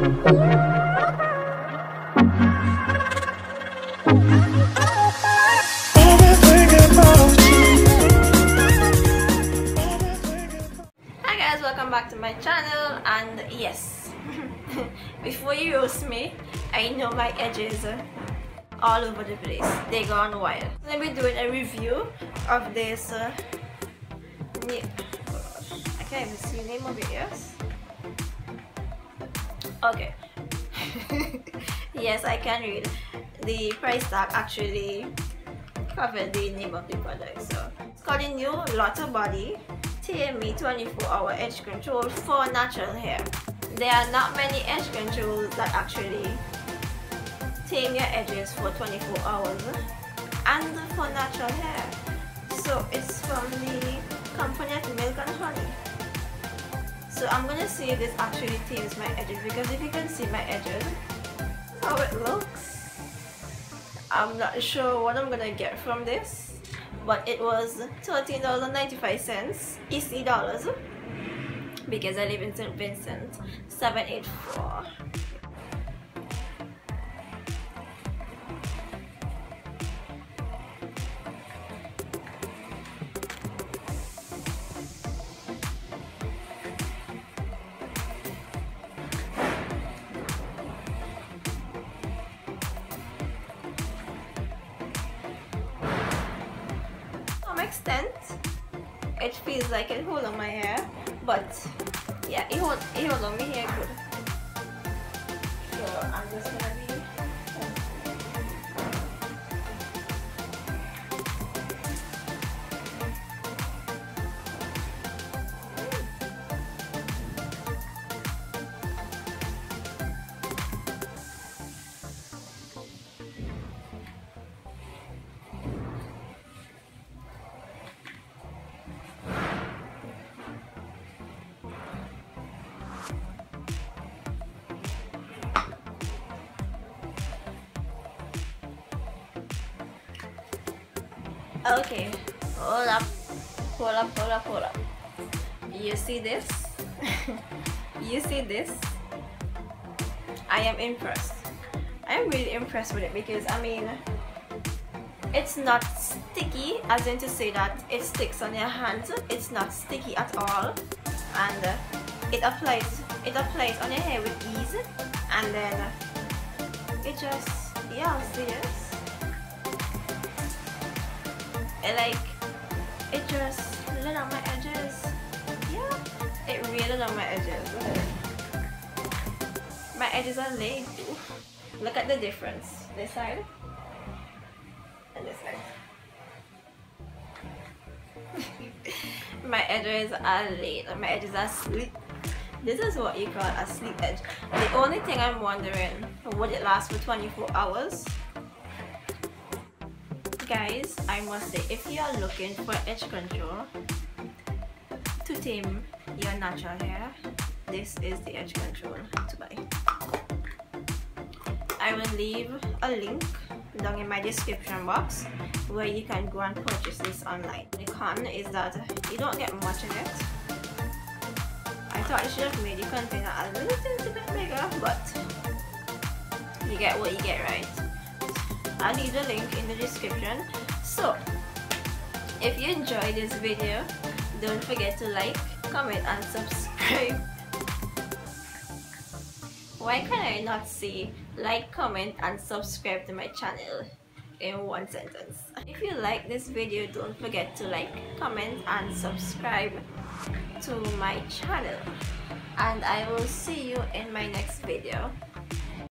Hi guys, welcome back to my channel and yes, before you roast me, I know my edges all over the place. They gone wild. To be doing a review of this uh, I can't even see the name of it, yes? Okay. yes, I can read. The price tag actually covered the name of the product. So it's called the new Lotta Body Tame Me 24 hour edge control for natural hair. There are not many edge controls that actually tame your edges for 24 hours and for natural hair. So it's from the company of Milk and Honey. So I'm gonna see if this actually tames my edges because if you can see my edges, how it looks. I'm not sure what I'm gonna get from this, but it was $13.95 EC dollars because I live in St. Vincent 784. Extent. It feels like it hold on my hair but yeah it hold it hold on my hair good so I'm just gonna be Okay, hold up, hold up, hold up, hold up. You see this? you see this? I am impressed. I am really impressed with it because I mean, it's not sticky, as in to say that it sticks on your hands. It's not sticky at all, and uh, it applies. It applies on your hair with ease, and then it just yeah, see this it like it just lit on my edges. Yeah. It really lit on my edges my edges are laid too. Look at the difference. This side and this side. My edges are laid. My edges are sleek this is what you call a sleek edge. The only thing i'm wondering would it last for 24 hours guys i must say if you are looking for edge control to tame your natural hair this is the edge control to buy. I will leave a link down in my description box where you can go and purchase this online. The con is that you don't get much of it. I thought I should have made the container a little bit bigger but you get what you get right I'll leave the link in the description. So, if you enjoyed this video, don't forget to like, comment and subscribe. Why can I not say like, comment and subscribe to my channel in one sentence? If you like this video, don't forget to like, comment and subscribe to my channel. And I will see you in my next video.